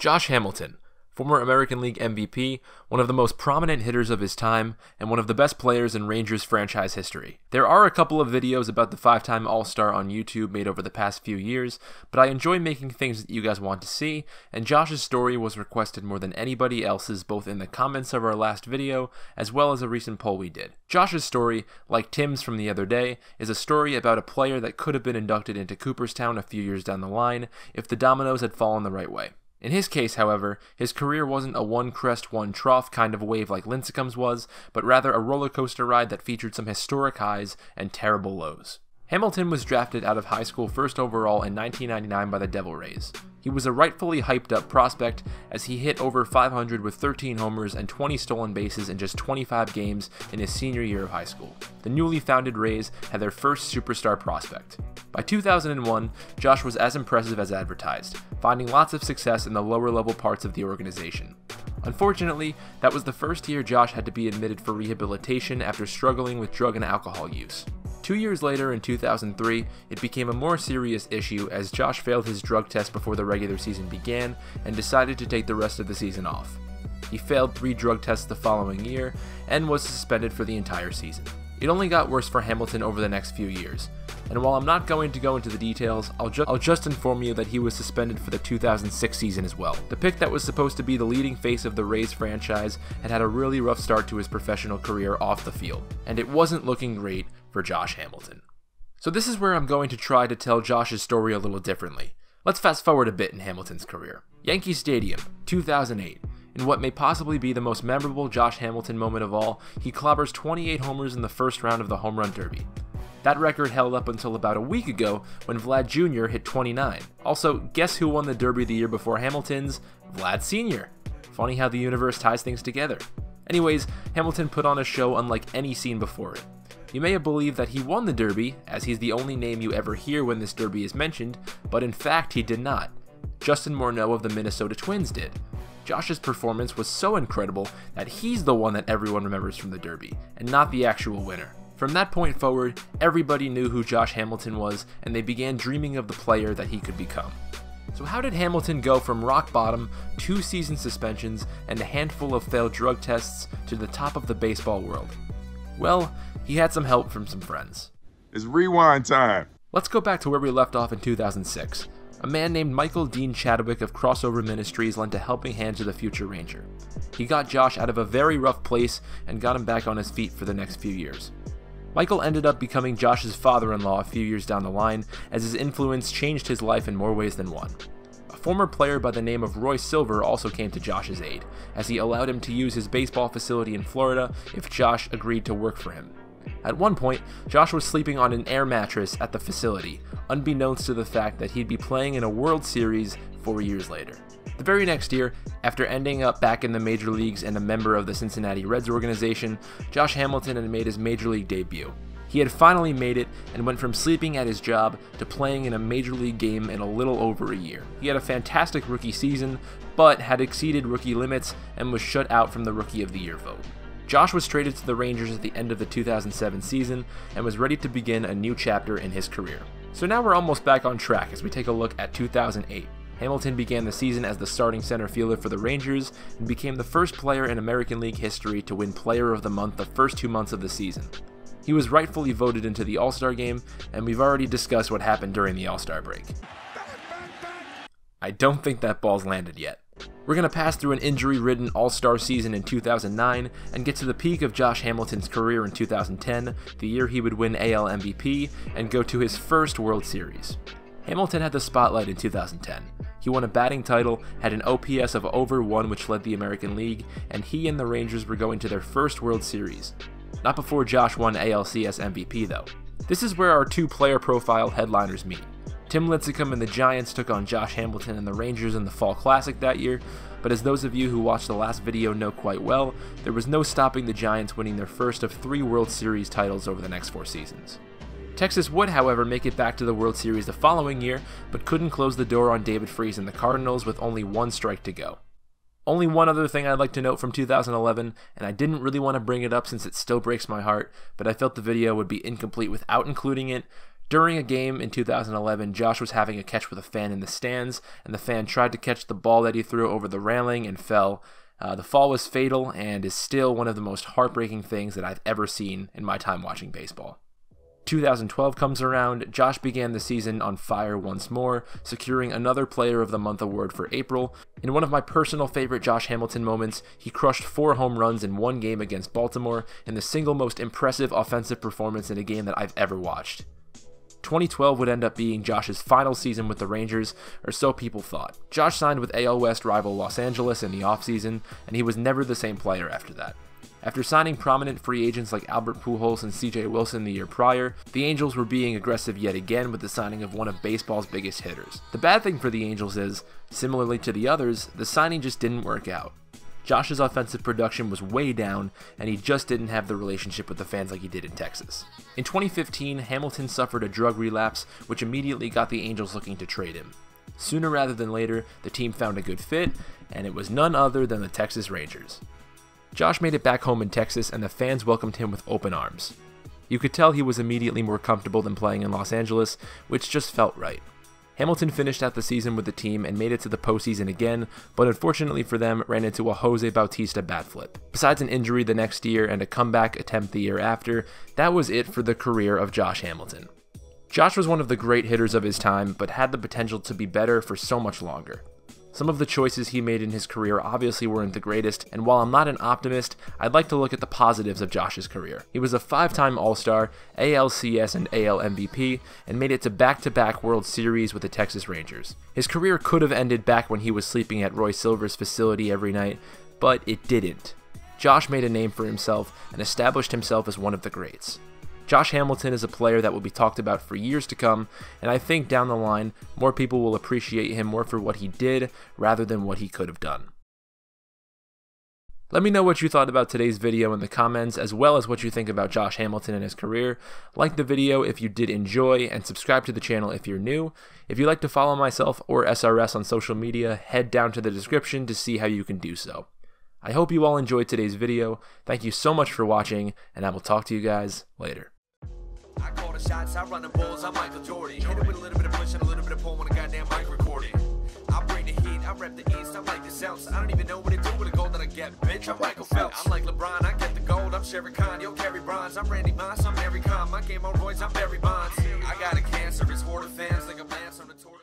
Josh Hamilton, former American League MVP, one of the most prominent hitters of his time, and one of the best players in Rangers franchise history. There are a couple of videos about the five time All Star on YouTube made over the past few years, but I enjoy making things that you guys want to see, and Josh's story was requested more than anybody else's both in the comments of our last video as well as a recent poll we did. Josh's story, like Tim's from the other day, is a story about a player that could have been inducted into Cooperstown a few years down the line if the dominoes had fallen the right way. In his case, however, his career wasn't a one crest, one trough kind of wave like Lincecum's was, but rather a roller coaster ride that featured some historic highs and terrible lows. Hamilton was drafted out of high school first overall in 1999 by the Devil Rays. He was a rightfully hyped up prospect as he hit over 500 with 13 homers and 20 stolen bases in just 25 games in his senior year of high school. The newly founded Rays had their first superstar prospect. By 2001, Josh was as impressive as advertised, finding lots of success in the lower level parts of the organization. Unfortunately, that was the first year Josh had to be admitted for rehabilitation after struggling with drug and alcohol use. Two years later, in 2003, it became a more serious issue as Josh failed his drug test before the regular season began and decided to take the rest of the season off. He failed three drug tests the following year and was suspended for the entire season. It only got worse for Hamilton over the next few years, and while I'm not going to go into the details, I'll, ju- I'll, just inform you that he was suspended for the 2006 season as well. The pick that was supposed to be the leading face of the Rays franchise had had a really rough start to his professional career off the field, and it wasn't looking great for Josh Hamilton. So this is where I'm going to try to tell Josh's story a little differently. Let's fast forward a bit in Hamilton's career. Yankee Stadium, 2008. In what may possibly be the most memorable Josh Hamilton moment of all, he clobbers 28 homers in the first round of the Home Run Derby. That record held up until about a week ago when Vlad Jr. hit 29. Also, guess who won the Derby the year before Hamilton's? Vlad Sr. Funny how the universe ties things together. Anyways, Hamilton put on a show unlike any seen before it. You may have believed that he won the Derby, as he's the only name you ever hear when this Derby is mentioned, but in fact he did not. Justin Morneau of the Minnesota Twins did. Josh's performance was so incredible that he's the one that everyone remembers from the Derby, and not the actual winner. From that point forward, everybody knew who Josh Hamilton was, and they began dreaming of the player that he could become. So, how did Hamilton go from rock bottom, two season suspensions, and a handful of failed drug tests to the top of the baseball world? Well, he had some help from some friends. It's rewind time. Let's go back to where we left off in 2006. A man named Michael Dean Chadwick of Crossover Ministries lent a helping hand to the future Ranger. He got Josh out of a very rough place and got him back on his feet for the next few years. Michael ended up becoming Josh's father in law a few years down the line, as his influence changed his life in more ways than one. A former player by the name of Roy Silver also came to Josh's aid, as he allowed him to use his baseball facility in Florida if Josh agreed to work for him. At one point, Josh was sleeping on an air mattress at the facility, unbeknownst to the fact that he'd be playing in a World Series four years later. The very next year, after ending up back in the major leagues and a member of the Cincinnati Reds organization, Josh Hamilton had made his major league debut. He had finally made it and went from sleeping at his job to playing in a major league game in a little over a year. He had a fantastic rookie season, but had exceeded rookie limits and was shut out from the Rookie of the Year vote. Josh was traded to the Rangers at the end of the 2007 season and was ready to begin a new chapter in his career. So now we're almost back on track as we take a look at 2008. Hamilton began the season as the starting center fielder for the Rangers and became the first player in American League history to win Player of the Month the first two months of the season. He was rightfully voted into the All Star game, and we've already discussed what happened during the All Star break. I don't think that ball's landed yet. We're going to pass through an injury ridden All Star season in 2009 and get to the peak of Josh Hamilton's career in 2010, the year he would win AL MVP and go to his first World Series. Hamilton had the spotlight in 2010. He won a batting title, had an OPS of over 1 which led the American League, and he and the Rangers were going to their first World Series. Not before Josh won ALCS MVP though. This is where our two player profile headliners meet. Tim Lincecum and the Giants took on Josh Hamilton and the Rangers in the Fall Classic that year, but as those of you who watched the last video know quite well, there was no stopping the Giants winning their first of three World Series titles over the next four seasons. Texas would, however, make it back to the World Series the following year, but couldn't close the door on David Freese and the Cardinals with only one strike to go. Only one other thing I'd like to note from 2011, and I didn't really want to bring it up since it still breaks my heart, but I felt the video would be incomplete without including it. During a game in 2011, Josh was having a catch with a fan in the stands, and the fan tried to catch the ball that he threw over the railing and fell. Uh, the fall was fatal and is still one of the most heartbreaking things that I've ever seen in my time watching baseball. 2012 comes around, Josh began the season on fire once more, securing another Player of the Month award for April. In one of my personal favorite Josh Hamilton moments, he crushed four home runs in one game against Baltimore in the single most impressive offensive performance in a game that I've ever watched. 2012 would end up being Josh's final season with the Rangers, or so people thought. Josh signed with AL West rival Los Angeles in the offseason, and he was never the same player after that. After signing prominent free agents like Albert Pujols and CJ Wilson the year prior, the Angels were being aggressive yet again with the signing of one of baseball's biggest hitters. The bad thing for the Angels is, similarly to the others, the signing just didn't work out. Josh's offensive production was way down, and he just didn't have the relationship with the fans like he did in Texas. In 2015, Hamilton suffered a drug relapse, which immediately got the Angels looking to trade him. Sooner rather than later, the team found a good fit, and it was none other than the Texas Rangers. Josh made it back home in Texas, and the fans welcomed him with open arms. You could tell he was immediately more comfortable than playing in Los Angeles, which just felt right. Hamilton finished out the season with the team and made it to the postseason again, but unfortunately for them, ran into a Jose Bautista bat flip. Besides an injury the next year and a comeback attempt the year after, that was it for the career of Josh Hamilton. Josh was one of the great hitters of his time, but had the potential to be better for so much longer. Some of the choices he made in his career obviously weren't the greatest, and while I'm not an optimist, I'd like to look at the positives of Josh's career. He was a five time All Star, ALCS and AL MVP, and made it to back to back World Series with the Texas Rangers. His career could have ended back when he was sleeping at Roy Silver's facility every night, but it didn't. Josh made a name for himself and established himself as one of the greats. Josh Hamilton is a player that will be talked about for years to come, and I think down the line, more people will appreciate him more for what he did rather than what he could have done. Let me know what you thought about today's video in the comments, as well as what you think about Josh Hamilton and his career. Like the video if you did enjoy, and subscribe to the channel if you're new. If you'd like to follow myself or SRS on social media, head down to the description to see how you can do so. I hope you all enjoyed today's video. Thank you so much for watching, and I will talk to you guys later. I call the shots, I run the balls, I'm Michael Jordan. Hit it with a little bit of push and a little bit of pull when a goddamn mic recording. I bring the heat, I rep the east, I'm like the south. I don't even know what to do with the gold that I get. Bitch, I'm Michael Phelps. I'm like LeBron, I get the gold, I'm Sherry Khan. Yo, carry bronze, I'm Randy Moss, I'm Mary Khan. My game on Royce, I'm Barry Bonds. I got a cancer, it's for the fans, like a Lance on the tour.